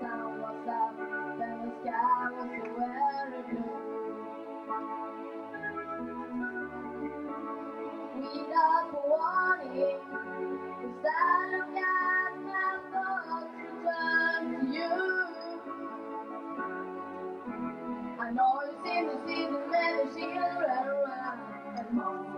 sun was up and the sky was so very blue. Without warning, the sun of God, my thoughts return to you. I know you seem to see the many children around and move